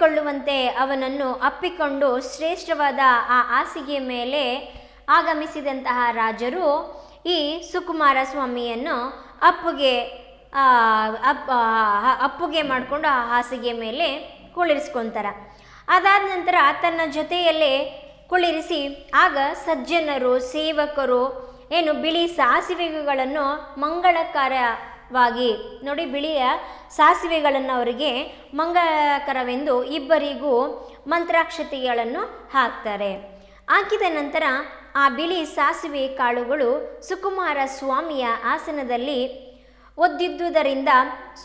ನೌಕರನ್ನು ಅಪ್ಪಿಕೊಳ್ಳುವಂತೆ ಅವನನ್ನು ಅಪ್ಪಿಕೊಂಡು ಶ್ರೇಷ್ಠವಾದ ಆ ಹಾಸಿಗೆ ಮೇಲೆ ಆಗಮಿಸಿದಂತಹ ರಾಜರು ಈ ಸುಕುಮಾರ ಸ್ವಾಮಿಯನ್ನು ಅಪ್ಪುಗೆ ಅಪ್ಪುಗೆ ಮಾಡಿಕೊಂಡು ಆ ಹಾಸಿಗೆ ಮೇಲೆ ಕುಳಿರಿಸ್ಕೊಂತಾರ ಅದಾದ ನಂತರ ತನ್ನ ಜೊತೆಯಲ್ಲೇ ಕುಳಿರಿಸಿ ಆಗ ಸಜ್ಜನರು, ಸೇವಕರು, ಏನು ಬಿಳಿ ಸಾಸಿವೆಗಳನ್ನು ಮಂಗಳಕರವಾಗಿ ನೋಡಿ ಬಿಳಿಯ ಸಾಸಿವೆಗಳನ್ನು ಅವರಿಗೆ ಮಂಗಳಕರವೆಂದು ಇಬ್ಬರಿಗೂ ಮಂತ್ರಾಕ್ಷತೆಗಳನ್ನು ಹಾಕ್ತಾರೆ. ಹಾಕಿದ ನಂತರ ಆ ಬಿಳಿ ಸಾಸಿವೆ ಕಾಳುಗಳು ಸುಕುಮಾರ ಸ್ವಾಮಿಯ ಆಸನದಲ್ಲಿ ಒದ್ದಿದ್ದುದರಿಂದ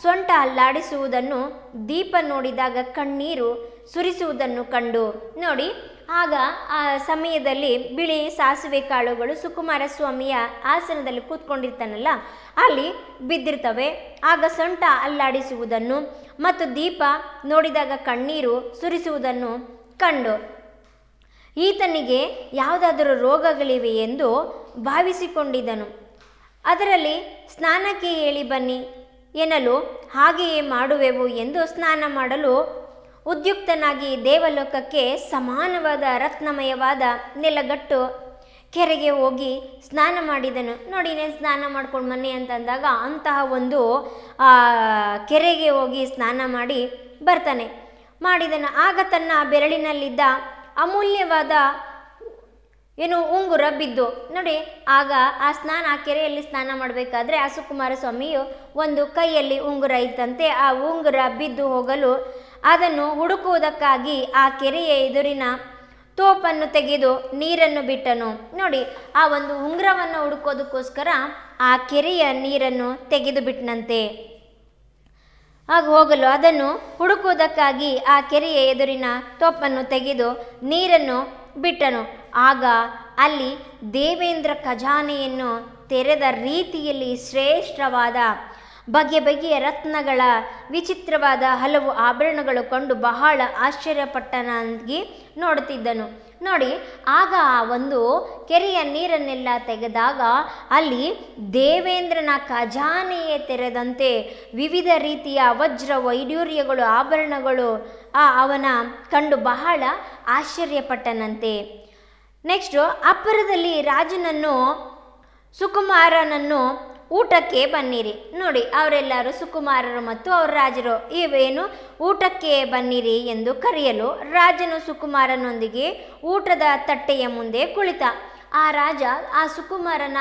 ಸೊಂಟ ಅಲ್ಲಾಡಿಸುವುದನ್ನು ದೀಪ ನೋಡಿದಾಗ ಕಣ್ಣೀರು ಸುರಿಸುವುದನ್ನು ಕಂಡು. ನೋಡಿ ಆಗ ಆ ಸಮಯದಲ್ಲಿ ಬಿಳಿ ಸಾಸಿವೆ ಕಾಳುಗಳು ಸುಕುಮಾರ ಸ್ವಾಮಿಯ ಆಸನದಲ್ಲಿ ಕೂತ್ಕೊಂಡಿರ್ತಾನಲ್ಲ, ಅಲ್ಲಿ ಬಿದ್ದಿರ್ತವೆ. ಆಗ ಸೊಂಟ ಅಲ್ಲಾಡಿಸುವುದನ್ನು ಮತ್ತು ದೀಪ ನೋಡಿದಾಗ ಕಣ್ಣೀರು ಸುರಿಸುವುದನ್ನು ಕಂಡು. ಈತನಿಗೆ ಯಾವುದಾದರೂ ರೋಗಗಳಿವೆ ಎಂದು ಭಾವಿಸಿಕೊಂಡಿದ್ದನು. ಅದರಲ್ಲಿ, ಸ್ನಾನಕ್ಕೆ ಹೇಳಿ ಬನ್ನಿ ಎನ್ನಲು ಹಾಗೆಯೇ ಮಾಡುವೆವು ಎಂದು ಸ್ನಾನ ಮಾಡಲು ಉದ್ಯುಕ್ತನಾಗಿ ದೇವಲೋಕಕ್ಕೆ ಸಮಾನವಾದ ರತ್ನಮಯವಾದ ನೆಲಗಟ್ಟು ಕೆರೆಗೆ ಹೋಗಿ ಸ್ನಾನ ಮಾಡಿದನು. ನೋಡಿ, ನೀನು ಸ್ನಾನ ಮಾಡ್ಕೊಂಡು ಬನ್ನಿ ಅಂತಂದಾಗ ಅಂತಹ ಒಂದು ಕೆರೆಗೆ ಹೋಗಿ ಸ್ನಾನ ಮಾಡಿ ಬರ್ತಾನೆ. ಮಾಡಿದನು. ಆಗ ತನ್ನ ಬೆರಳಿನಲ್ಲಿದ್ದ ಅಮೂಲ್ಯವಾದ ಏನು ಉಂಗುರ ಬಿದ್ದು, ನೋಡಿ, ಆಗ ಆ ಸ್ನಾನ, ಆ ಕೆರೆಯಲ್ಲಿ ಸ್ನಾನ ಮಾಡಬೇಕಾದ್ರೆ ಆ ಸುಕುಮಾರ ಸ್ವಾಮಿಯು ಒಂದು ಕೈಯಲ್ಲಿ ಉಂಗುರ ಇತ್ತಂತೆ. ಆ ಉಂಗುರ ಬಿದ್ದು ಹೋಗಲು ಅದನ್ನು ಹುಡುಕುವುದಕ್ಕಾಗಿ ಆ ಕೆರೆಯ ಎದುರಿನ ತೋಪನ್ನು ತೆಗೆದು ನೀರನ್ನು ಬಿಟ್ಟನು. ನೋಡಿ, ಆ ಒಂದು ಉಂಗುರವನ್ನು ಹುಡುಕೋದಕ್ಕೋಸ್ಕರ ಆ ಕೆರೆಯ ನೀರನ್ನು ತೆಗೆದು ಬಿಟ್ಟನಂತೆ. ಆಗ ಹೋಗಲು ಅದನ್ನು ಹುಡುಕುವುದಕ್ಕಾಗಿ ಆ ಕೆರೆಯ ಎದುರಿನ ತೋಪನ್ನು ತೆಗೆದು ನೀರನ್ನು ಬಿಟ್ಟನು. ಆಗ ಅಲ್ಲಿ ದೇವೇಂದ್ರ ಖಜಾನೆಯನ್ನು ತೆರೆದ ರೀತಿಯಲ್ಲಿ ಶ್ರೇಷ್ಠವಾದ ಬಗೆ ಬಗೆಯ ರತ್ನಗಳ ವಿಚಿತ್ರವಾದ ಹಲವು ಆಭರಣಗಳು ಕಂಡು ಬಹಳ ಆಶ್ಚರ್ಯಪಟ್ಟನಾಗಿ ನೋಡುತ್ತಿದ್ದನು. ನೋಡಿ, ಆಗ ಆ ಒಂದು ಕೆರೆಯ ನೀರನ್ನೆಲ್ಲ ತೆಗೆದಾಗ ಅಲ್ಲಿ ದೇವೇಂದ್ರನ ಖಜಾನೆಯೇ ತೆರೆದಂತೆ ವಿವಿಧ ರೀತಿಯ ವಜ್ರ ವೈಡೂರ್ಯಗಳು ಆಭರಣಗಳು ಆ ಅವನ ಕಂಡು ಬಹಳ ಆಶ್ಚರ್ಯಪಟ್ಟನಂತೆ. ನೆಕ್ಸ್ಟು ಅಪ್ಪರದಲ್ಲಿ ರಾಜನನ್ನು, ಸುಕುಮಾರನನ್ನು ಊಟಕ್ಕೆ ಬನ್ನಿರಿ. ನೋಡಿ, ಅವರೆಲ್ಲರೂ ಸುಕುಮಾರರು ಮತ್ತು ಅವ್ರ ರಾಜರು, ಇವೇನು ಊಟಕ್ಕೆ ಬನ್ನಿರಿ ಎಂದು ಕರೆಯಲು ರಾಜನು ಸುಕುಮಾರನೊಂದಿಗೆ ಊಟದ ತಟ್ಟೆಯ ಮುಂದೆ ಕುಳಿತ. ಆ ರಾಜ ಆ ಸುಕುಮಾರನ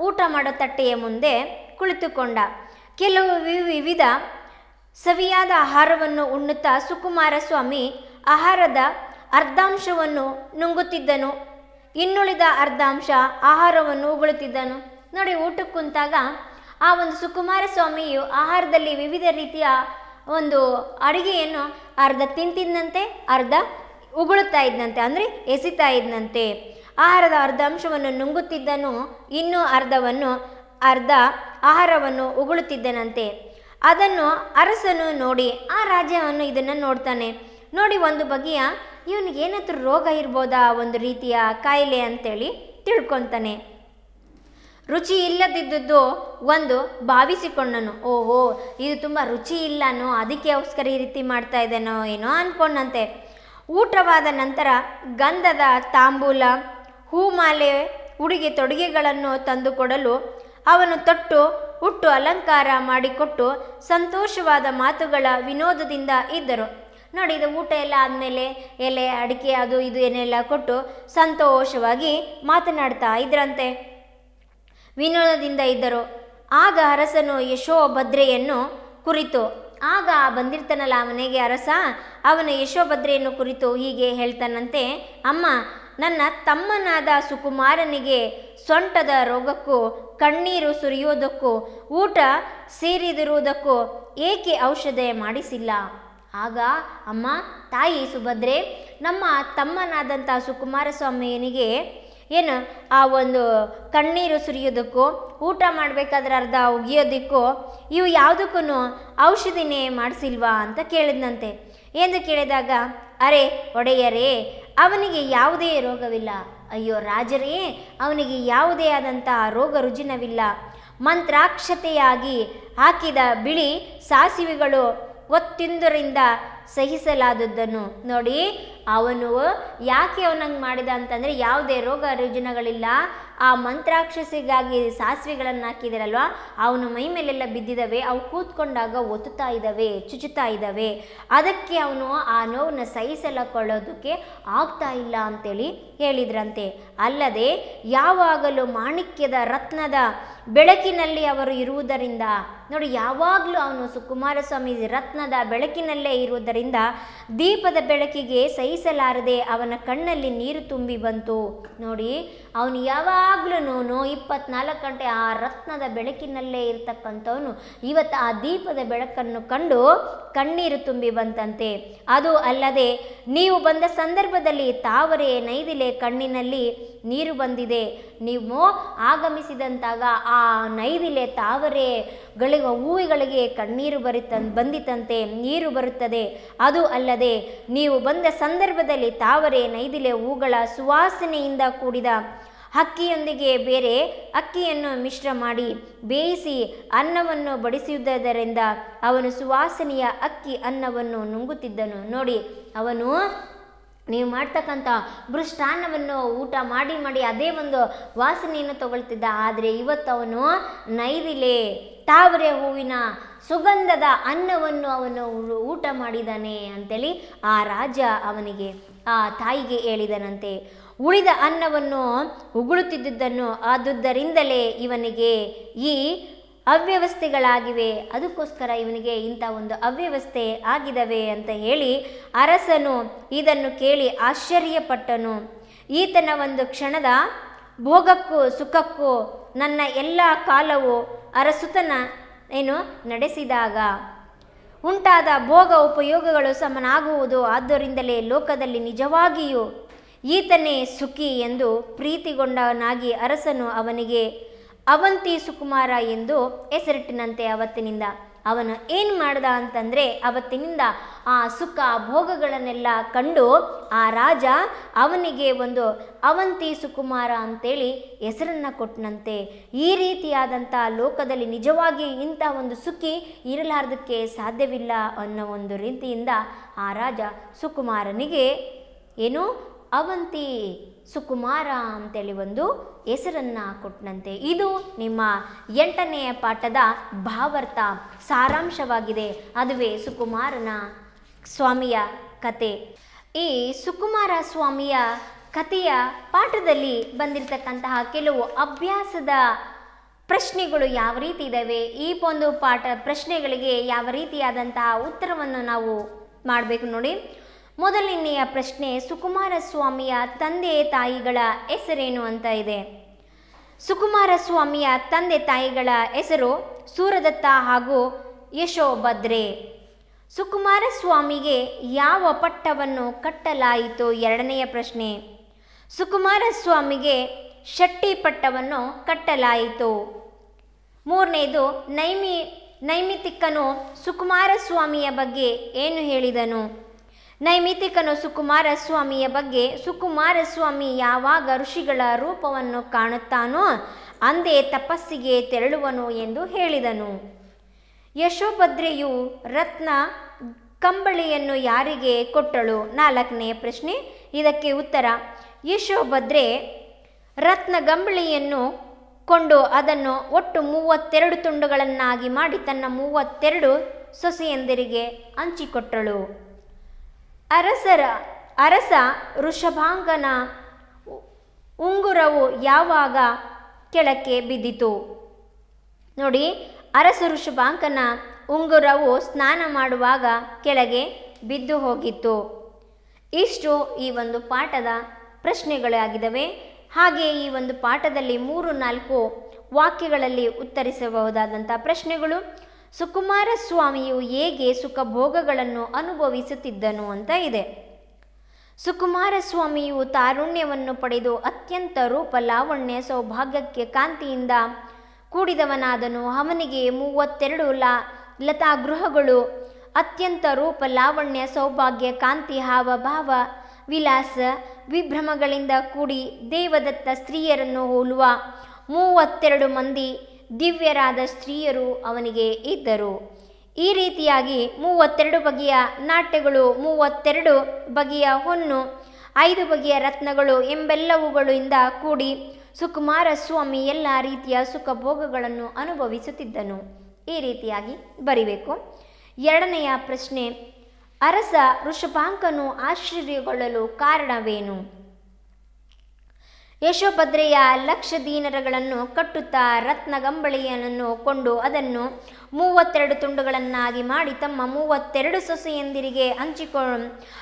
ಊಟ ಮಾಡೋ ತಟ್ಟೆಯ ಮುಂದೆ ಕುಳಿತುಕೊಂಡ. ಕೆಲವು ವಿವಿಧ ಸವಿಯಾದ ಆಹಾರವನ್ನು ಉಣ್ಣುತ್ತಾ ಸುಕುಮಾರ ಸ್ವಾಮಿ ಆಹಾರದ ಅರ್ಧಾಂಶವನ್ನು ನುಂಗುತ್ತಿದ್ದನು. ಇನ್ನುಳಿದ ಅರ್ಧಾಂಶ ಆಹಾರವನ್ನು ಉಗುಳುತ್ತಿದ್ದನು. ನೋಡಿ, ಊಟಕ್ಕೆ ಕುಂತಾಗ ಆ ಒಂದು ಸುಕುಮಾರ ಸ್ವಾಮಿಯು ಆಹಾರದಲ್ಲಿ ವಿವಿಧ ರೀತಿಯ ಒಂದು ಅಡುಗೆಯನ್ನು ಅರ್ಧ ತಿಂತಿದ್ದಂತೆ ಅರ್ಧ ಉಗುಳುತ್ತಾ ಇದ್ದಂತೆ ಅಂದರೆ ಎಸಿತಾ ಇದ್ದಂತೆ ಆಹಾರದ ಅರ್ಧ ಅಂಶವನ್ನು ನುಂಗುತ್ತಿದ್ದನು, ಇನ್ನೂ ಅರ್ಧವನ್ನು, ಅರ್ಧ ಆಹಾರವನ್ನು ಉಗುಳುತ್ತಿದ್ದನಂತೆ. ಅದನ್ನು ಅರಸನು ನೋಡಿ, ಆ ರಾಜ್ಯವನ್ನು ಇದನ್ನು ನೋಡ್ತಾನೆ. ನೋಡಿ, ಒಂದು ಬಗೆಯ ಇವನಿಗೆ ಏನಾದರೂ ರೋಗ ಇರ್ಬೋದಾ, ಒಂದು ರೀತಿಯ ಕಾಯಿಲೆ ಅಂತೇಳಿ ತಿಳ್ಕೊತಾನೆ. ರುಚಿ ಇಲ್ಲದಿದ್ದದ್ದು ಒಂದು ಭಾವಿಸಿಕೊಂಡನು. ಓಹೋ, ಇದು ತುಂಬ ರುಚಿ ಇಲ್ಲನೋ, ಅದಕ್ಕೋಸ್ಕರ ಈ ರೀತಿ ಮಾಡ್ತಾ ಇದ್ದಾನೋ ಏನೋ ಅಂದ್ಕೊಂಡಂತೆ ಊಟವಾದ ನಂತರ ಗಂಧದ ತಾಂಬೂಲ, ಹೂಮಾಲೆ, ಉಡುಗೆ ತೊಡುಗೆಗಳನ್ನು ತಂದುಕೊಡಲು ಅವನು ತೊಟ್ಟು ಹುಟ್ಟು ಅಲಂಕಾರ ಮಾಡಿಕೊಟ್ಟು ಸಂತೋಷವಾದ ಮಾತುಗಳ ವಿನೋದದಿಂದ ಇದ್ದರು. ನೋಡಿ, ಇದು ಊಟ ಎಲ್ಲ ಆದಮೇಲೆ ಎಲೆ, ಅಡಿಕೆ, ಅದು ಇದು ಏನೆಲ್ಲ ಕೊಟ್ಟು ಸಂತೋಷವಾಗಿ ಮಾತನಾಡ್ತಾ ಇದ್ರಂತೆ. ವಿನೋದದಿಂದ ಇದ್ದರು. ಆಗ ಅರಸನು ಯಶೋಭದ್ರೆಯನ್ನು ಕುರಿತು, ಆಗ ಬಂದಿರ್ತಾನಲ್ಲ ಆ ಮನೆಗೆ ಅರಸ, ಅವನ ಯಶೋಭದ್ರೆಯನ್ನು ಕುರಿತು ಹೀಗೆ ಹೇಳ್ತಾನಂತೆ, ಅಮ್ಮ, ನನ್ನ ತಮ್ಮನಾದ ಸುಕುಮಾರನಿಗೆ ಸೊಂಟದ ರೋಗಕ್ಕೂ, ಕಣ್ಣೀರು ಸುರಿಯುವುದಕ್ಕೂ, ಊಟ ಸೇರಿದಿರುವುದಕ್ಕೂ ಏಕೆ ಔಷಧ ಮಾಡಿಸಿಲ್ಲ? ಆಗ, ಅಮ್ಮ, ತಾಯಿ ಸುಭದ್ರೆ, ನಮ್ಮ ತಮ್ಮನಾದಂಥ ಸುಕುಮಾರ ಸ್ವಾಮಿಯನಿಗೆ ಏನು, ಆ ಒಂದು ಕಣ್ಣೀರು ಸುರಿಯೋದಕ್ಕೂ ಊಟ ಮಾಡಬೇಕಾದ್ರೆ ಅರ್ಧ ಉಗಿಯೋದಕ್ಕೂ, ಇವು ಯಾವುದಕ್ಕೂ ಔಷಧಿನೇ ಮಾಡಿಸಿಲ್ವಾ ಅಂತ ಕೇಳಿದ್ನಂತೆ. ಎಂದು ಕೇಳಿದಾಗ, ಅರೆ, ಒಡೆಯರೇ, ಅವನಿಗೆ ಯಾವುದೇ ರೋಗವಿಲ್ಲ. ಅಯ್ಯೋ, ರಾಜರೇ, ಅವನಿಗೆ ಯಾವುದೇ ಆದಂಥ ರೋಗ ರುಜಿನವಿಲ್ಲ. ಮಂತ್ರಾಕ್ಷತೆಯಾಗಿ ಹಾಕಿದ ಬಿಳಿ ಸಾಸಿವೆಗಳು ಒತ್ತಿಂದರಿಂದ ಸಹಿಸಲಾದದ್ದನ್ನು ನೋಡಿ ಅವನು ಯಾಕೆ ಅವನಂಗೆ ಮಾಡಿದ ಅಂತಂದರೆ ಯಾವುದೇ ರೋಗ ರುಜಿನಗಳಿಲ್ಲ. ಆ ಮಂತ್ರಾಕ್ಷಸಿಗಾಗಿ ಸಾಸಿವೆಗಳನ್ನು ಹಾಕಿದಾರಲ್ವ? ಅವನು ಮೈ ಮೇಲೆಲ್ಲ ಬಿದ್ದಿದ್ದಾವೆ ಅವು ಕೂತ್ಕೊಂಡಾಗ ಒತ್ತುತ್ತಾ ಇದ್ದಾವೆ ಚುಚುತ್ತಾ ಇದ್ದಾವೆ ಅದಕ್ಕೆ ಅವನು ಆ ನೋವನ್ನು ಸಹಿಸಲಕೊಳ್ಳೋದಕ್ಕೆ ಆಗ್ತಾ ಇಲ್ಲ ಅಂತೇಳಿ ಹೇಳಿದ್ರಂತೆ. ಅಲ್ಲದೆ ಯಾವಾಗಲೂ ಮಾಣಿಕ್ಯದ ರತ್ನದ ಬೆಳಕಿನಲ್ಲಿ ಅವರು ಇರುವುದರಿಂದ, ನೋಡಿ ಯಾವಾಗಲೂ ಅವನು ಸುಕುಮಾರಸ್ವಾಮಿ ರತ್ನದ ಬೆಳಕಿನಲ್ಲೇ ಇರುವುದರಿಂದ ದೀಪದ ಬೆಳಕಿಗೆ ಸಹಿಸಲಾರದೆ ಅವನ ಕಣ್ಣಲ್ಲಿ ನೀರು ತುಂಬಿ ಬಂತು. ನೋಡಿ, ಅವನು ಯಾವಾಗ್ಲೂ ಇಪ್ಪತ್ನಾಲ್ಕು ಗಂಟೆ ಆ ರತ್ನದ ಬೆಳಕಿನಲ್ಲೇ ಇರ್ತಕ್ಕಂಥವನು. ಇವತ್ತು ಆ ದೀಪದ ಬೆಳಕನ್ನು ಕಂಡು ಕಣ್ಣೀರು ತುಂಬಿ ಬಂತಂತೆ. ಅದು ಅಲ್ಲದೆ, ನೀವು ಬಂದ ಸಂದರ್ಭದಲ್ಲಿ ತಾವರೆ ನೈದಿಲೆ ಕಣ್ಣಿನಲ್ಲಿ ನೀರು ಬಂದಿದೆ. ನೀವು ಆಗಮಿಸಿದಂತಾಗ ಆ ನೈದಿಲೆ ತಾವರೆಗಳಿಗೆ ಹೂವಿಗಳಿಗೆ ಕಣ್ಣೀರು ಬರುತ್ತ ಬಂದಿತಂತೆ, ನೀರು ಬರುತ್ತದೆ. ಅದು ಅಲ್ಲದೆ ನೀವು ಬಂದ ಸಂದರ್ಭದಲ್ಲಿ ತಾವರೆ ನೈದಿಲೆ ಹೂಗಳ ಸುವಾಸನೆಯಿಂದ ಕೂಡಿದ ಅಕ್ಕಿಯೊಂದಿಗೆ ಬೇರೆ ಅಕ್ಕಿಯನ್ನು ಮಿಶ್ರ ಮಾಡಿ ಬೇಯಿಸಿ ಅನ್ನವನ್ನು ಬಡಿಸುವುದರಿಂದ ಅವನು ಸುವಾಸನೆಯ ಅಕ್ಕಿ ಅನ್ನವನ್ನು ನುಂಗುತ್ತಿದ್ದನು. ನೋಡಿ, ಅವನು ನೀವು ಮಾಡ್ತಕ್ಕಂಥ ಮೃಷ್ಟಾನ್ನವನ್ನು ಊಟ ಮಾಡಿ ಮಾಡಿ ಅದೇ ಒಂದು ವಾಸನೆಯನ್ನು ತಗೊಳ್ತಿದ್ದ. ಆದರೆ ಇವತ್ತು ಅವನು ನೈದಿಲೆ ತಾವರೆ ಹೂವಿನ ಸುಗಂಧದ ಅನ್ನವನ್ನು ಅವನು ಊಟ ಮಾಡಿದಾನೆ ಅಂತೇಳಿ ಆ ರಾಜ ಅವನಿಗೆ, ಆ ತಾಯಿಗೆ ಹೇಳಿದನಂತೆ. ಉಳಿದ ಅನ್ನವನ್ನು ಉಗುಳುತ್ತಿದ್ದುದನ್ನು ಆದುದರಿಂದಲೇ ಇವನಿಗೆ ಈ ಅವ್ಯವಸ್ಥೆಗಳಾಗಿವೆ. ಅದಕ್ಕೋಸ್ಕರ ಇವನಿಗೆ ಇಂಥ ಒಂದು ಅವ್ಯವಸ್ಥೆ ಆಗಿದವೆ ಅಂತ ಹೇಳಿ ಅರಸನು ಇದನ್ನು ಕೇಳಿ ಆಶ್ಚರ್ಯಪಟ್ಟನು. ಈತನ ಒಂದು ಕ್ಷಣದ ಭೋಗಕ್ಕೂ ಸುಖಕ್ಕೂ ನನ್ನ ಎಲ್ಲ ಕಾಲವು ಅರಸುತನ ಏನು ನಡೆಸಿದಾಗ. ಉಂಟಾದ ಭೋಗ ಉಪಯೋಗಗಳು ಸಮನಾಗುವುದು ಆದ್ದರಿಂದಲೇ ಲೋಕದಲ್ಲಿ ನಿಜವಾಗಿಯೂ ಈತನೇ ಸುಖಿ ಎಂದು ಪ್ರೀತಿಗೊಂಡವನಾಗಿ ಅರಸನು ಅವನಿಗೆ ಅವಂತಿ ಸುಕುಮಾರ ಎಂದು ಹೆಸರಿಟ್ಟಿನಂತೆ ಅವತ್ತಿನಿಂದ. ಅವನು ಏನು ಮಾಡ್ದ ಅಂತಂದರೆ ಅವತ್ತಿನಿಂದ ಆ ಸುಖ ಭೋಗಗಳನ್ನೆಲ್ಲ ಕಂಡು ಆ ರಾಜ ಅವನಿಗೆ ಒಂದು ಅವಂತಿ ಸುಕುಮಾರ ಅಂತೇಳಿ ಹೆಸರನ್ನು ಕೊಟ್ಟನಂತೆ ಈ ರೀತಿಯಾದಂಥ ಲೋಕದಲ್ಲಿ ನಿಜವಾಗಿ ಇಂಥ ಒಂದು ಸುಖಿ ಇರಲಾರ್ದಕ್ಕೆ ಸಾಧ್ಯವಿಲ್ಲ ಅನ್ನೋ ಒಂದು ರೀತಿಯಿಂದ ಆ ರಾಜ ಸುಕುಮಾರನಿಗೆ, ಏನು? ಅವಂತಿ ಸುಕುಮಾರ ಅಂತೇಳಿ ಒಂದು ಹೆಸರನ್ನು ಕೊಟ್ಟನಂತೆ ಇದು ನಿಮ್ಮ ಎಂಟನೆಯ ಪಾಠದ ಭಾವಾರ್ಥ, ಸಾರಾಂಶವಾಗಿದೆ. ಅದುವೇ ಸುಕುಮಾರನ ಸ್ವಾಮಿಯ ಕತೆ. ಈ ಸುಕುಮಾರ ಸ್ವಾಮಿಯ ಕಥೆಯ ಪಾಠದಲ್ಲಿ ಬಂದಿರತಕ್ಕಂತಹ ಕೆಲವು ಅಭ್ಯಾಸದ ಪ್ರಶ್ನೆಗಳು ಯಾವ ರೀತಿ ಇದ್ದಾವೆ ಈ ಒಂದು ಪಾಠ ಪ್ರಶ್ನೆಗಳಿಗೆ ಯಾವ ರೀತಿಯಾದಂತಹ ಉತ್ತರವನ್ನು ನಾವು ಮಾಡಬೇಕು ನೋಡಿ. ಮೊದಲನೆಯ ಪ್ರಶ್ನೆ ಸುಕುಮಾರ ಸ್ವಾಮಿಯ ತಂದೆ ತಾಯಿಗಳ ಹೆಸರೇನು ಅಂತ ಇದೆ. ಸುಕುಮಾರ ಸ್ವಾಮಿಯ ತಂದೆ ತಾಯಿಗಳ ಹೆಸರು ಸೂರದತ್ತ ಹಾಗೂ ಯಶೋಭದ್ರೆ. ಸುಕುಮಾರ ಸ್ವಾಮಿಗೆ ಯಾವ ಪಟ್ಟವನ್ನು ಕಟ್ಟಲಾಯಿತು? ಎರಡನೆಯ ಪ್ರಶ್ನೆ ಸುಕುಮಾರ ಸ್ವಾಮಿಗೆ ಶಟ್ಟಿ ಪಟ್ಟವನ್ನು ಕಟ್ಟಲಾಯಿತು. ಮೂರನೇದು, ನೈಮಿ ನೈಮಿತಿಕ್ಕನು ಸುಕುಮಾರ ಸ್ವಾಮಿಯ ಬಗ್ಗೆ ಏನು ಹೇಳಿದನು? ನೈಮಿತಿಕನು ಸುಕುಮಾರ ಸ್ವಾಮಿಯ ಬಗ್ಗೆ ಸುಕುಮಾರ ಸ್ವಾಮಿ ಯಾವಾಗ ಋಷಿಗಳ ರೂಪವನ್ನು ಕಾಣುತ್ತಾನೋ, ಅಂದೇ ತಪಸ್ಸಿಗೆ ತೆರಳುವನು ಎಂದು ಹೇಳಿದನು. ಯಶೋಭದ್ರೆಯು ರತ್ನ ಕಂಬಳಿಯನ್ನು ಯಾರಿಗೆ ಕೊಟ್ಟಳು? ನಾಲ್ಕನೆಯ ಪ್ರಶ್ನೆ. ಇದಕ್ಕೆ ಉತ್ತರ. ಯಶೋಭದ್ರೆ ರತ್ನ ಗಂಬಳಿಯನ್ನು ಕೊಂಡು ಅದನ್ನು ಒಟ್ಟು ಮೂವತ್ತೆರಡು ತುಂಡುಗಳನ್ನಾಗಿ ಮಾಡಿ ತನ್ನ ಮೂವತ್ತೆರಡು ಸೊಸೆಯಂದಿರಿಗೆ ಹಂಚಿಕೊಟ್ಟಳು. ಅರಸರ, ಅರಸ ಋಷಭಾಂಗನ ಉಂಗುರವು ಯಾವಾಗ ಕೆಳಕ್ಕೆ ಬಿದ್ದಿತು? ನೋಡಿ, ಅರಸ ಋಷಭಾಂಕನ ಉಂಗುರವು ಸ್ನಾನ ಮಾಡುವಾಗ ಕೆಳಗೆ ಬಿದ್ದು ಹೋಗಿತ್ತು. ಇಷ್ಟು ಈ ಒಂದು ಪಾಠದ ಪ್ರಶ್ನೆಗಳಾಗಿದ್ದಾವೆ ಹಾಗೆ ಈ ಒಂದು ಪಾಠದಲ್ಲಿ ಮೂರು ನಾಲ್ಕು ವಾಕ್ಯಗಳಲ್ಲಿ ಉತ್ತರಿಸಬಹುದಾದಂಥ ಪ್ರಶ್ನೆಗಳು. ಸುಕುಮಾರ ಸ್ವಾಮಿಯು ಹೇಗೆ ಸುಖ ಭೋಗಗಳನ್ನು ಅನುಭವಿಸುತ್ತಿದ್ದನು ಅಂತ ಇದೆ. ಸುಕುಮಾರ ಸ್ವಾಮಿಯು ತಾರುಣ್ಯವನ್ನು ಪಡೆದು ಅತ್ಯಂತ ರೂಪ ಲಾವಣ್ಯ ಸೌಭಾಗ್ಯಕ್ಕೆ ಕಾಂತಿಯಿಂದ ಕೂಡಿದವನಾದನು. ಅವನಿಗೆ ಮೂವತ್ತೆರಡು ಲಾ ಗೃಹಗಳು ಅತ್ಯಂತ ರೂಪ ಲಾವಣ್ಯ ಸೌಭಾಗ್ಯ, ಕಾಂತಿ ಹಾವಭಾವ ವಿಲಾಸ, ವಿಭ್ರಮಗಳಿಂದ ಕೂಡಿ ದೇವದತ್ತ ಸ್ತ್ರೀಯರನ್ನು ಹೋಲುವ ಮೂವತ್ತೆರಡು ಮಂದಿ ದಿವ್ಯರಾದ ಸ್ತ್ರೀಯರು ಅವನಿಗೆ ಇದ್ದರು. ಈ ರೀತಿಯಾಗಿ ಮೂವತ್ತೆರಡು ಬಗೆಯ ನಾಟ್ಯಗಳು ಮೂವತ್ತೆರಡು ಬಗೆಯ ಹೊನ್ನು, ಐದು ಬಗೆಯ ರತ್ನಗಳು ಎಂಬೆಲ್ಲವುಗಳಿಂದ ಕೂಡಿ ಸುಕುಮಾರ ಸ್ವಾಮಿ ಎಲ್ಲ ರೀತಿಯ ಸುಖಭೋಗಗಳನ್ನು ಅನುಭವಿಸುತ್ತಿದ್ದನು. ಈ ರೀತಿಯಾಗಿ ಬರಿಬೇಕು. ಎರಡನೆಯ ಪ್ರಶ್ನೆ, ಅರಸ ಋಷಭಾಂಕನು ಆಶ್ಚರ್ಯಗೊಳ್ಳಲು ಕಾರಣವೇನು? ಯಶೋಭದ್ರೆಯ ಲಕ್ಷ ದೀನರಗಳನ್ನು ಕಟ್ಟುತ್ತಾ ರತ್ನಗಂಬಳಿಯನ್ನು ಕೊಂಡು ಅದನ್ನು ಮೂವತ್ತೆರಡು ತುಂಡುಗಳನ್ನಾಗಿ ಮಾಡಿ ತಮ್ಮ ಮೂವತ್ತೆರಡು ಸೊಸೆಯಂದಿರಿಗೆ ಹಂಚಿಕೊ,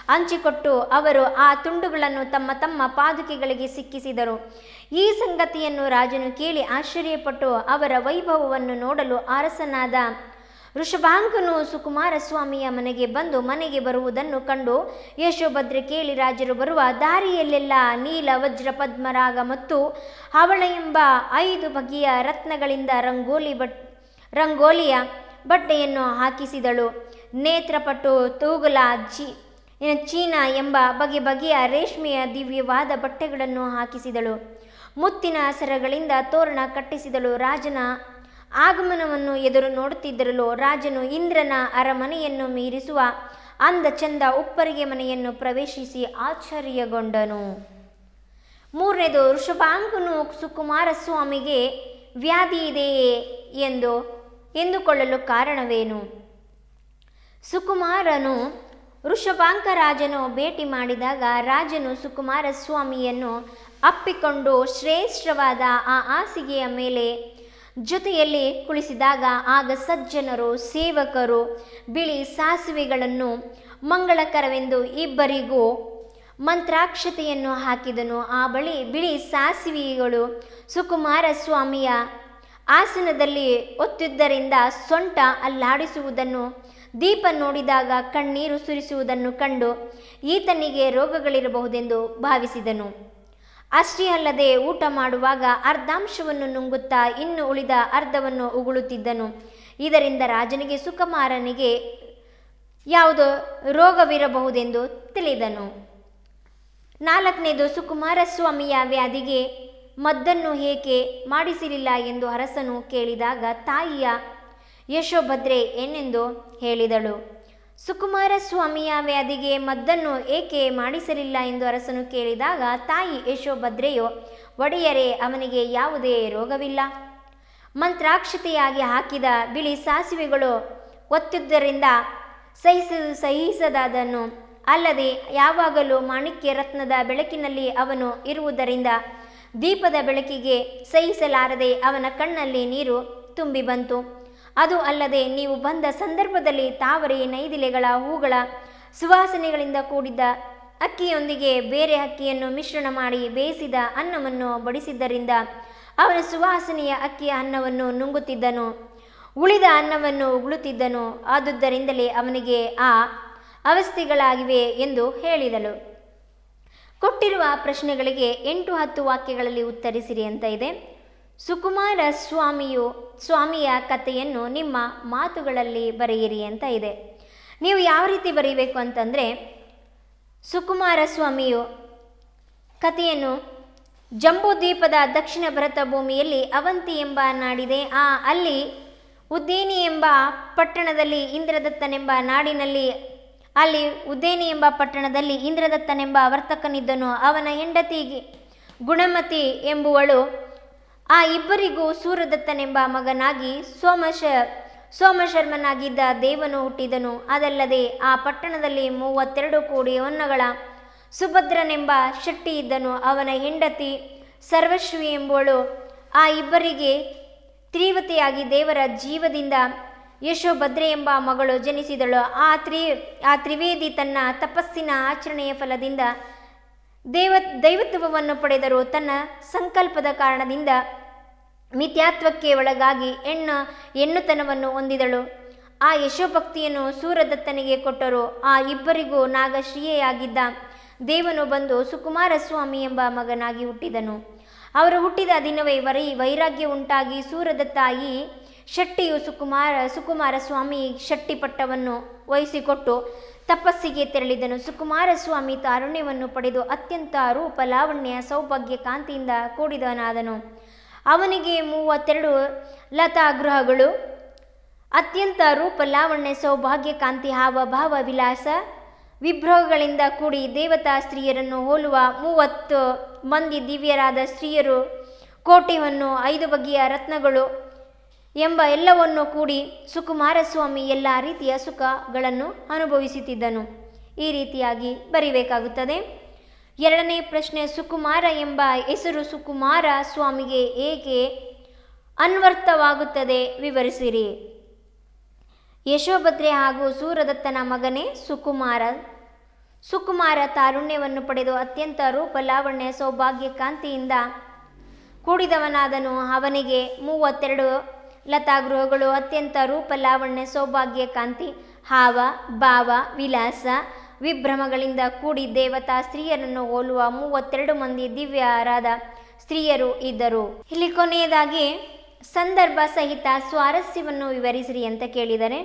ಹಂಚಿಕೊಟ್ಟು ಅವರು ಆ ತುಂಡುಗಳನ್ನು ತಮ್ಮ ತಮ್ಮ ಪಾದುಕೆಗಳಿಗೆ ಸಿಕ್ಕಿಸಿದರು. ಈ ಸಂಗತಿಯನ್ನು ರಾಜನು ಕೇಳಿ ಆಶ್ಚರ್ಯಪಟ್ಟು ಅವರ ವೈಭವವನ್ನು ನೋಡಲು ಅರಸನಾದ ಋಷಭಾಂಕನು ಸುಕುಮಾರ ಸ್ವಾಮಿಯ ಮನೆಗೆ ಬಂದು ಮನೆಗೆ ಬರುವುದನ್ನು ಕಂಡು ಯಶೋಭದ್ರೆ ಕೇಳಿ ರಾಜರು ಬರುವ ದಾರಿಯಲ್ಲೆಲ್ಲ ನೀಲ ವಜ್ರ ಪದ್ಮರಾಗ ಮತ್ತು ಹವಳ ಎಂಬ ಐದು ಬಗೆಯ ರತ್ನಗಳಿಂದ ರಂಗೋಲಿ ಬಟ್, ರಂಗೋಲಿಯ ಬಟ್ಟೆಯನ್ನು ಹಾಕಿಸಿದಳು. ನೇತ್ರಪಟು ತೂಗುಲ ಜಿ ಚೀನಾ ಎಂಬ ಬಗೆ ಬಗೆಯ ರೇಷ್ಮೆಯ ದಿವ್ಯವಾದ ಬಟ್ಟೆಗಳನ್ನು ಹಾಕಿಸಿದಳು. ಮುತ್ತಿನ ಸರಗಳಿಂದ ತೋರಣ ಕಟ್ಟಿಸಿದಳು ರಾಜನ ಆಗಮನವನ್ನು ಎದುರು ನೋಡುತ್ತಿದ್ದರಲು ರಾಜನು ಇಂದ್ರನ ಅರಮನೆಯನ್ನು ಮೀರಿಸುವ ಅಂದ ಚಂದ ಉಪ್ಪರಿಗೆ ಮನೆಯನ್ನು ಪ್ರವೇಶಿಸಿ ಆಶ್ಚರ್ಯಗೊಂಡನು. ಮೂರನೇದು ಋಷಭಾಂಕನು ಸುಕುಮಾರ ಸ್ವಾಮಿಗೆ ವ್ಯಾಧಿ ಇದೆಯೇ ಎಂದು ಎಂದುಕೊಳ್ಳಲು ಕಾರಣವೇನು? ಸುಕುಮಾರನು ಋಷಭಾಂಕ ರಾಜನು ಭೇಟಿ ಮಾಡಿದಾಗ ರಾಜನು ಸುಕುಮಾರ ಸ್ವಾಮಿಯನ್ನು ಅಪ್ಪಿಕೊಂಡು ಶ್ರೇಷ್ಠವಾದ ಆ ಹಾಸಿಗೆಯ ಮೇಲೆ ಜೊತೆಯಲ್ಲಿ ಕುಳಿಸಿದಾಗ ಆಗ ಸಜ್ಜನರು, ಸೇವಕರು, ಬಿಳಿ ಸಾಸಿವೆಗಳನ್ನು ಮಂಗಳಕರವೆಂದು ಇಬ್ಬರಿಗೂ ಮಂತ್ರಾಕ್ಷತೆಯನ್ನು ಹಾಕಿದನು. ಆ ಬಳಿ ಬಿಳಿ ಸಾಸಿವೆಗಳು ಸುಕುಮಾರ ಸ್ವಾಮಿಯ ಆಸನದಲ್ಲಿ ಒತ್ತಿದ್ದರಿಂದ ಸೊಂಟ ಅಲ್ಲಾಡಿಸುವುದನ್ನು, ದೀಪ ನೋಡಿದಾಗ ಕಣ್ಣೀರು ಸುರಿಸುವುದನ್ನು ಕಂಡು ಈತನಿಗೆ ರೋಗಗಳಿರಬಹುದೆಂದು ಭಾವಿಸಿದನು. ಅಷ್ಟೇ ಅಲ್ಲದೆ ಊಟ ಮಾಡುವಾಗ ಅರ್ಧಾಂಶವನ್ನು ನುಂಗುತ್ತಾ ಇನ್ನು ಉಳಿದ ಅರ್ಧವನ್ನು ಉಗುಳುತ್ತಿದ್ದನು. ಇದರಿಂದ ರಾಜನಿಗೆ ಸುಕುಮಾರನಿಗೆ ಯಾವುದೋ ರೋಗವಿರಬಹುದೆಂದು ತಿಳಿದನು. ನಾಲ್ಕನೇದು, ಸುಕುಮಾರ ಸ್ವಾಮಿಯ ವ್ಯಾಧಿಗೆ ಮದ್ದನ್ನು ಏಕೆ ಮಾಡಿಸಿರಲಿಲ್ಲ ಎಂದು ಅರಸನು ಕೇಳಿದಾಗ, ತಾಯಿಯ ಯಶೋಭದ್ರೆ ಏನೆಂದು ಹೇಳಿದಳು. ಸುಕುಮಾರ ಸ್ವಾಮಿಯ ವ್ಯಾಧಿಗೆ ಮದ್ದನ್ನು ಏಕೆ ಮಾಡಿಸಲಿಲ್ಲ ಎಂದು ಅರಸನು ಕೇಳಿದಾಗ, ತಾಯಿ ಯಶೋಭದ್ರೆಯು, ಒಡೆಯರೇ, ಅವನಿಗೆ ಯಾವುದೇ ರೋಗವಿಲ್ಲ. ಮಂತ್ರಾಕ್ಷತೆಯಾಗಿ ಹಾಕಿದ ಬಿಳಿ ಸಾಸಿವೆಗಳು ಒತ್ತಿದ್ದರಿಂದ ಸಹಿಸ, ಸಹಿಸದಾದನು. ಅಲ್ಲದೆ, ಯಾವಾಗಲೂ ಮಾಣಿಕ್ಯ ರತ್ನದ ಬೆಳಕಿನಲ್ಲಿ ಅವನು ಇರುವುದರಿಂದ ದೀಪದ ಬೆಳಕಿಗೆ ಸಹಿಸಲಾರದೆ ಅವನ ಕಣ್ಣಲ್ಲಿ ನೀರು ತುಂಬಿ ಬಂತು. ಅದು ಅಲ್ಲದೆ ನೀವು ಬಂದ ಸಂದರ್ಭದಲ್ಲಿ ತಾವರೆ ನೈದಿಲೆಗಳ ಹೂಗಳ ಸುವಾಸನೆಗಳಿಂದ ಕೂಡಿದ್ದ ಅಕ್ಕಿಯೊಂದಿಗೆ ಬೇರೆ ಅಕ್ಕಿಯನ್ನು ಮಿಶ್ರಣ ಮಾಡಿ ಬೇಯಿಸಿದ ಅನ್ನವನ್ನು ಬಡಿಸಿದ್ದರಿಂದ ಅವನ ಸುವಾಸನೆಯ ಅಕ್ಕಿಯ ಅನ್ನವನ್ನು ನುಂಗುತ್ತಿದ್ದನು, ಉಳಿದ ಅನ್ನವನ್ನು ಉಗುಳುತ್ತಿದ್ದನು ಆದುದರಿಂದಲೇ ಅವನಿಗೆ ಆ ಅವಸ್ಥೆಗಳಾಗಿವೆ ಎಂದು ಹೇಳಿದಳು. ಕೊಟ್ಟಿರುವ ಪ್ರಶ್ನೆಗಳಿಗೆ ಎಂಟು ಹತ್ತು ವಾಕ್ಯಗಳಲ್ಲಿ ಉತ್ತರಿಸಿರಿ ಅಂತ ಇದೆ. ಸುಕುಮಾರ ಸ್ವಾಮಿಯು ಸ್ವಾಮಿಯ ಕಥೆಯನ್ನು ನಿಮ್ಮ ಮಾತುಗಳಲ್ಲಿ ಬರೆಯಿರಿ ಅಂತ ಇದೆ. ನೀವು ಯಾವ ರೀತಿ ಬರೀಬೇಕು ಅಂತಂದರೆ ಸುಕುಮಾರ ಸ್ವಾಮಿಯು ಕಥೆಯನ್ನು ಜಂಬೂದ್ವೀಪದ ದಕ್ಷಿಣ ಭರತ ಭೂಮಿಯಲ್ಲಿ ಅವಂತಿ ಎಂಬ ನಾಡಿದೆ, ಆ ಅಲ್ಲಿ ಉದ್ದೇನಿ ಎಂಬ ಪಟ್ಟಣದಲ್ಲಿ ಇಂದ್ರದತ್ತನೆಂಬ ನಾಡಿನಲ್ಲಿ, ಅಲ್ಲಿ ಉದ್ದೇನಿ ಎಂಬ ಪಟ್ಟಣದಲ್ಲಿ ಇಂದ್ರದತ್ತನೆಂಬ ವರ್ತಕನಿದ್ದನು. ಅವನ ಹೆಂಡತಿ ಗುಣಮತಿ ಎಂಬುವಳು ಆ ಇಬ್ಬರಿಗೂ ಸೂರದತ್ತನೆಂಬ ಮಗನಾಗಿ ಸೋಮಶ, ಸೋಮಶರ್ಮನಾಗಿದ್ದ ದೇವನು ಹುಟ್ಟಿದನು. ಅದಲ್ಲದೆ ಆ ಪಟ್ಟಣದಲ್ಲಿ ಮೂವತ್ತೆರಡು ಕೋಡಿ ಹೊನ್ನಗಳ ಸುಭದ್ರನೆಂಬ ಶೆಟ್ಟಿ ಇದ್ದನು. ಅವನ ಹೆಂಡತಿ ಸರ್ವಶ್ರೀ ಎಂಬುವಳು ಆ ಇಬ್ಬರಿಗೆ ತ್ರೀವತೆಯಾಗಿ ದೇವರ ಜೀವದಿಂದ ಯಶೋಭದ್ರೆ ಎಂಬ ಮಗಳು ಜನಿಸಿದಳು. ಆ ತ್ರಿ, ಆ ತ್ರಿವೇದಿ ತನ್ನ ತಪಸ್ಸಿನ ಆಚರಣೆಯ ಫಲದಿಂದ ದೇವ, ದೈವತ್ವವನ್ನು ಪಡೆದರು ತನ್ನ ಸಂಕಲ್ಪದ ಕಾರಣದಿಂದ ಮಿಥ್ಯಾತ್ವಕ್ಕೆ ಒಳಗಾಗಿ ಹೆಣ್ಣ ಹೆಣ್ಣುತನವನ್ನು ಹೊಂದಿದಳು. ಆ ಯಶೋಭಕ್ತಿಯನ್ನು ಸೂರದತ್ತನಿಗೆ ಕೊಟ್ಟರು. ಆ ಇಬ್ಬರಿಗೂ ನಾಗಶ್ರೀಯಾಗಿದ್ದ ದೇವನು ಬಂದು ಸುಕುಮಾರ ಸ್ವಾಮಿ ಎಂಬ ಮಗನಾಗಿ ಹುಟ್ಟಿದನು. ಅವರು ಹುಟ್ಟಿದ ದಿನವೇ ವರಿ ವೈರಾಗ್ಯ ಉಂಟಾಗಿ ಸೂರದತ್ತಾಯಿ ಶೆಟ್ಟಿಯು ಸುಕುಮಾರ ಸುಕುಮಾರ ಸ್ವಾಮಿ ಶೆಟ್ಟಿ ಪಟ್ಟವನ್ನು ವಹಿಸಿಕೊಟ್ಟು ತಪಸ್ಸಿಗೆ ತೆರಳಿದನು. ಸುಕುಮಾರ ಸ್ವಾಮಿ ತಾರುಣ್ಯವನ್ನು ಪಡೆದು ಅತ್ಯಂತ ರೂಪ ಲಾವಣ್ಯ ಸೌಭಾಗ್ಯ ಕಾಂತಿಯಿಂದ ಕೂಡಿದವನಾದನು. ಅವನಿಗೆ ಮೂವತ್ತೆರಡು ಲತಾ ಗೃಹಗಳು ಅತ್ಯಂತ ರೂಪ ಲಾವಣ್ಯ ಸೌಭಾಗ್ಯ ಕಾಂತಿ ಹಾವಭಾವ ವಿಲಾಸ. ವಿಭ್ರೋಹಗಳಿಂದ ಕೂಡಿ ದೇವತಾ ಸ್ತ್ರೀಯರನ್ನು ಹೋಲುವ ಮೂವತ್ತು ಮಂದಿ ದಿವ್ಯರಾದ ಸ್ತ್ರೀಯರು ಕೋಟೆಯನ್ನು ಐದು ಬಗೆಯ ರತ್ನಗಳು ಎಂಬ ಎಲ್ಲವನ್ನು ಕೂಡಿ ಸುಕುಮಾರಸ್ವಾಮಿ ಎಲ್ಲ ರೀತಿಯ ಸುಖಗಳನ್ನು ಅನುಭವಿಸುತ್ತಿದ್ದನು. ಈ ರೀತಿಯಾಗಿ ಬರಿಬೇಕಾಗುತ್ತದೆ. ಎರಡನೇ ಪ್ರಶ್ನೆ ಸುಕುಮಾರ ಎಂಬ ಹೆಸರು ಸುಕುಮಾರ ಸ್ವಾಮಿಗೆ ಏಕೆ ಅನ್ವರ್ಥವಾಗುತ್ತದೆ ವಿವರಿಸಿರಿ. ಯಶೋಭದ್ರೆ ಹಾಗೂ ಸೂರದತ್ತನ ಮಗನೇ ಸುಕುಮಾರ. ಸುಕುಮಾರ ತಾರುಣ್ಯವನ್ನು ಪಡೆದು ಅತ್ಯಂತ ರೂಪ ಲಾವಣ್ಯ ಸೌಭಾಗ್ಯ ಕಾಂತಿಯಿಂದ ಕೂಡಿದವನಾದನು. ಅವನಿಗೆ ಮೂವತ್ತೆರಡು ಲತಾಗೃಹಗಳು, ಅತ್ಯಂತ ರೂಪ ಲಾವಣ್ಯ ಸೌಭಾಗ್ಯ ಕಾಂತಿ ಹಾವ, ಭಾವ, ವಿಲಾಸ ವಿಭ್ರಮಗಳಿಂದ ಕೂಡಿ ದೇವತಾ ಸ್ತ್ರೀಯರನ್ನು ಹೋಲುವ ಮೂವತ್ತೆರಡು ಮಂದಿ ದಿವ್ಯರಾದ ಸ್ತ್ರೀಯರು ಇದ್ದರು. ಇಲ್ಲಿ ಕೊನೆಯದಾಗಿ ಸಂದರ್ಭ ಸಹಿತ ಸ್ವಾರಸ್ಯವನ್ನು ವಿವರಿಸಿರಿ ಅಂತ ಕೇಳಿದರೆ,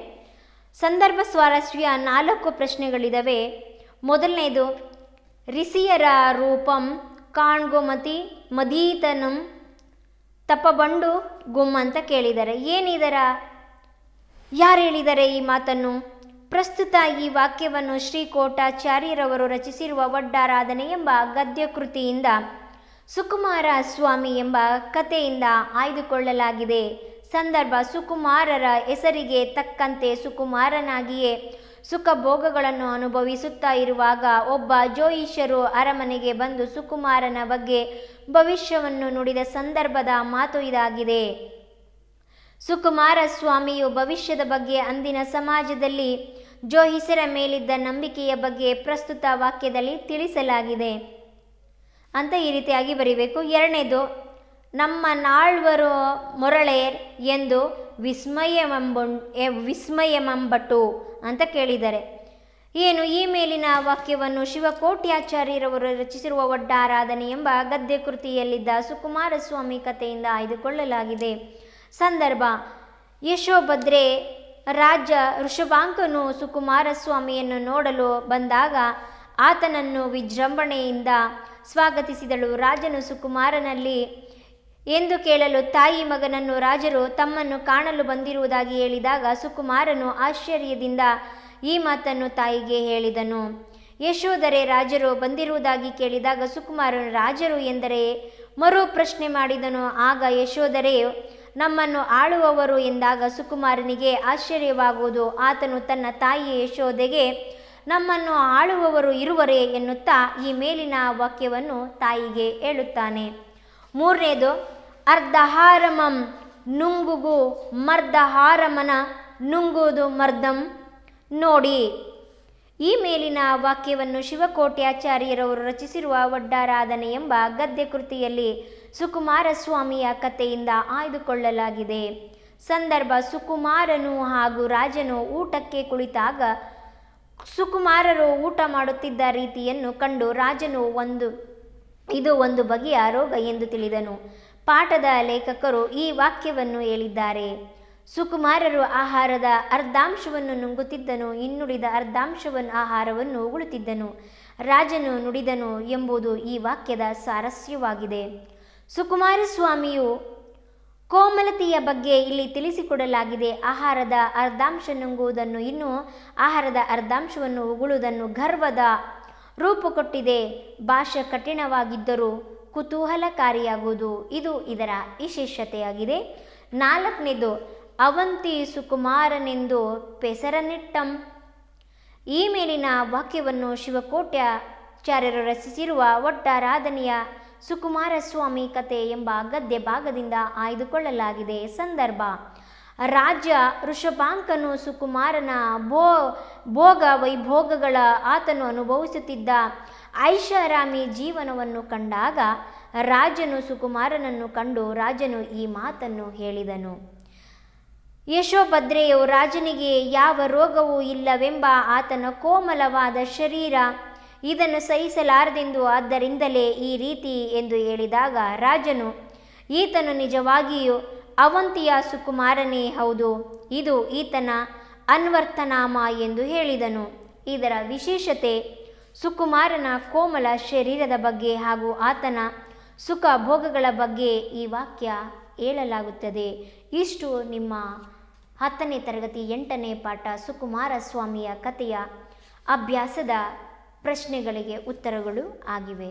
ಸಂದರ್ಭ ಸ್ವಾರಸ್ಯ ನಾಲ್ಕು ಪ್ರಶ್ನೆಗಳಿದ್ದಾವೆ ಮೊದಲನೇದು, ರಿಸಿಯರ ರೂಪಂ ಕಾಣ್ಗೊಮತಿ ಮದೀತನಂ ತಪಬಂಡು ಗುಮ್ ಅಂತ ಕೇಳಿದ್ದಾರೆ ಏನಿದರ? ಯಾರು ಹೇಳಿದ್ದಾರೆ ಈ ಮಾತನ್ನು? ಪ್ರಸ್ತುತ ಈ ವಾಕ್ಯವನ್ನು ಶ್ರೀಕೋಟಾಚಾರ್ಯರವರು ರಚಿಸಿರುವ ಒಡ್ಡಾರಾಧನೆ ಎಂಬ ಗದ್ಯಕೃತಿಯಿಂದ ಸುಕುಮಾರ ಸ್ವಾಮಿ ಎಂಬ ಕಥೆಯಿಂದ ಆಯ್ದುಕೊಳ್ಳಲಾಗಿದೆ. ಸಂದರ್ಭ ಸುಕುಮಾರರ ಹೆಸರಿಗೆ ತಕ್ಕಂತೆ ಸುಕುಮಾರನಾಗಿಯೇ ಸುಖ ಭೋಗಗಳನ್ನು ಅನುಭವಿಸುತ್ತಾ ಇರುವಾಗ ಒಬ್ಬ ಜೋಯಿಷರು ಅರಮನೆಗೆ ಬಂದು ಸುಕುಮಾರನ ಬಗ್ಗೆ ಭವಿಷ್ಯವನ್ನು ನುಡಿದ ಸಂದರ್ಭದ ಮಾತು ಇದಾಗಿದೆ. ಸುಕುಮಾರ ಸ್ವಾಮಿಯು ಭವಿಷ್ಯದ ಬಗ್ಗೆ ಅಂದಿನ ಸಮಾಜದಲ್ಲಿ ಜೋಹಿಸರ ಮೇಲಿದ್ದ ನಂಬಿಕೆಯ ಬಗ್ಗೆ ಪ್ರಸ್ತುತ ವಾಕ್ಯದಲ್ಲಿ ತಿಳಿಸಲಾಗಿದೆ. ಅಂತ ಈ ರೀತಿಯಾಗಿ ಬರೀಬೇಕು. ಎರಡನೇದು, ನಮ್ಮ ನಾಳ್ವರು ಮೊರಳೆ ಎಂದು ವಿಸ್ಮಯ ವಿಸ್ಮಯಮೆಂಬಟ್ಟು ಅಂತ ಕೇಳಿದ್ದಾರೆ ಏನು ಈ ಮೇಲಿನ ವಾಕ್ಯವನ್ನು ಶಿವಕೋಟ್ಯಾಚಾರ್ಯರವರು ರಚಿಸಿರುವ ಒಡ್ಡಾರಾಧನೆ ಎಂಬ ಗದ್ಯ ಕೃತಿಯಲ್ಲಿದ್ದ ಸುಕುಮಾರ ಸ್ವಾಮಿ ಕಥೆಯಿಂದ ಆಯ್ದುಕೊಳ್ಳಲಾಗಿದೆ. ಸಂದರ್ಭ, ಯಶೋಭದ್ರೆ ರಾಜ ಋಷಭಾಂಕನು ಸುಕುಮಾರಸ್ವಾಮಿಯನ್ನು ನೋಡಲು ಬಂದಾಗ ಆತನನ್ನು ವಿಜೃಂಭಣೆಯಿಂದ ಸ್ವಾಗತಿಸಿದಳು. ರಾಜನು ಸುಕುಮಾರನಲ್ಲಿ, ಎಂದು ಕೇಳಲು ತಾಯಿ ಮಗನನ್ನು ರಾಜರು ತಮ್ಮನ್ನು ಕಾಣಲು ಬಂದಿರುವುದಾಗಿ ಹೇಳಿದಾಗ ಸುಕುಮಾರನು ಆಶ್ಚರ್ಯದಿಂದ ಈ ಮಾತನ್ನು ತಾಯಿಗೆ ಹೇಳಿದನು. ಯಶೋಧರೆ ರಾಜರು ಬಂದಿರುವುದಾಗಿ ಕೇಳಿದಾಗ ಸುಕುಮಾರನು, ರಾಜರು ಎಂದರೆ ಮರು ಪ್ರಶ್ನೆ ಮಾಡಿದನು. ಆಗ ಯಶೋಧರೆಯು ನಮ್ಮನ್ನು ಆಳುವವರು ಎಂದಾಗ ಸುಕುಮಾರನಿಗೆ ಆಶ್ಚರ್ಯವಾಗುವುದು. ಆತನು ತನ್ನ ತಾಯಿ ಯಶೋದೆಗೆ ನಮ್ಮನ್ನು ಆಳುವವರು ಇರುವರೇ ಎನ್ನುತ್ತಾ ಈ ಮೇಲಿನ ವಾಕ್ಯವನ್ನು ತಾಯಿಗೆ ಹೇಳುತ್ತಾನೆ. ಮೂರನೇದು, ಅರ್ಧಹಾರಮಂ ನುಂಗುಗು ಮರ್ದಹಾರಮನ ನುಂಗುವುದು ಮರ್ದಂ. ನೋಡಿ, ಈ ಮೇಲಿನ ವಾಕ್ಯವನ್ನು ಶಿವಕೋಟ್ಯಾಚಾರ್ಯರವರು ರಚಿಸಿರುವ ಒಡ್ಡಾರಾಧನೆ ಎಂಬ ಗದ್ಯ ಕೃತಿಯಲ್ಲಿ ಸುಕುಮಾರ ಸ್ವಾಮಿಯ ಕಥೆಯಿಂದ ಆಯ್ದುಕೊಳ್ಳಲಾಗಿದೆ. ಸಂದರ್ಭ, ಸುಕುಮಾರನು ಹಾಗೂ ರಾಜನು ಊಟಕ್ಕೆ ಕುಳಿತಾಗ ಸುಕುಮಾರರು ಊಟ ಮಾಡುತ್ತಿದ್ದ ರೀತಿಯನ್ನು ಕಂಡು ರಾಜನು ಒಂದು, ಇದು ಒಂದು ಬಗೆಯ ರೋಗ ಎಂದು ತಿಳಿದನು. ಪಾಠದ ಲೇಖಕರು ಈ ವಾಕ್ಯವನ್ನು ಹೇಳಿದ್ದಾರೆ. ಸುಕುಮಾರರು ಆಹಾರದ ಅರ್ಧಾಂಶವನ್ನು ನುಂಗುತ್ತಿದ್ದನು, ಇನ್ನುಳಿದ ಅರ್ಧಾಂಶವನ್ನು ಆಹಾರವನ್ನು ಉಗುಳುತ್ತಿದ್ದನು ರಾಜನು ನುಡಿದನು ಎಂಬುದು ಈ ವಾಕ್ಯದ ಸಾರಸ್ಯವಾಗಿದೆ. ಸುಕುಮಾರ ಸ್ವಾಮಿಯು ಕೋಮಲತೆಯ ಬಗ್ಗೆ ಇಲ್ಲಿ ತಿಳಿಸಿಕೊಡಲಾಗಿದೆ. ಆಹಾರದ ಅರ್ಧಾಂಶ ನುಂಗುವುದನ್ನು ಇನ್ನು ಆಹಾರದ ಅರ್ಧಾಂಶವನ್ನು ಉಗುಳುವುದನ್ನು ಗರ್ವದ ರೂಪು ಕೊಟ್ಟಿದೆ ಭಾಷೆ ಕಠಿಣವಾಗಿದ್ದರೂ ಕುತೂಹಲಕಾರಿಯಾಗುವುದು. ಇದು ಇದರ ವಿಶೇಷತೆಯಾಗಿದೆ. ನಾಲ್ಕನೇದು, ಅವಂತಿ ಸುಕುಮಾರನೆಂದು ಪೆಸರನಿಟ್ಟಂ ಈ ಮೇಲಿನ ವಾಕ್ಯವನ್ನು ಶಿವಕೋಟ್ಯಾಚಾರ್ಯರು ರಚಿಸಿರುವ ಒಟ್ಟಾರಾಧನೆಯ ಸುಕುಮಾರ ಸ್ವಾಮಿ ಕತೆ ಎಂಬ ಗದ್ಯ ಭಾಗದಿಂದ ಆಯ್ದುಕೊಳ್ಳಲಾಗಿದೆ. ಸಂದರ್ಭ ರಾಜ ಋಷಭಾಂಕನು ಸುಕುಮಾರನ ಭೋ, ಭೋಗ ವೈಭೋಗಗಳ ಆತನು ಅನುಭವಿಸುತ್ತಿದ್ದ ಐಷಾರಾಮಿ ಜೀವನವನ್ನು ಕಂಡಾಗ ರಾಜನು ಸುಕುಮಾರನನ್ನು ಕಂಡು ರಾಜನು ಈ ಮಾತನ್ನು ಹೇಳಿದನು. ಯಶೋಭದ್ರೆಯು ರಾಜನಿಗೆ ಯಾವ ರೋಗವೂ ಇಲ್ಲವೆಂಬ ಆತನ ಕೋಮಲವಾದ ಶರೀರ ಇದನ್ನು ಸಹಿಸಲಾರದೆಂದು ಆದ್ದರಿಂದಲೇ ಈ ರೀತಿ ಎಂದು ಹೇಳಿದಾಗ ರಾಜನು, ಈತನು ನಿಜವಾಗಿಯೂ ಅವಂತಿಯ ಸುಕುಮಾರನೇ ಹೌದು. ಇದು ಈತನ ಅನ್ವರ್ಥನಾಮ ಎಂದು ಹೇಳಿದನು. ಇದರ ವಿಶೇಷತೆ, ಸುಕುಮಾರನ ಕೋಮಲ ಶರೀರದ ಬಗ್ಗೆ ಹಾಗೂ ಆತನ ಸುಖ ಭೋಗಗಳ ಬಗ್ಗೆ ಈ ವಾಕ್ಯ ಹೇಳಲಾಗುತ್ತದೆ. ಇಷ್ಟು ನಿಮ್ಮ ಹತ್ತನೇ ತರಗತಿ ಎಂಟನೇ ಪಾಠ ಸುಕುಮಾರ ಸ್ವಾಮಿಯ ಕಥೆಯ ಅಭ್ಯಾಸದ ಪ್ರಶ್ನೆಗಳಿಗೆ ಉತ್ತರಗಳು ಆಗಿವೆ.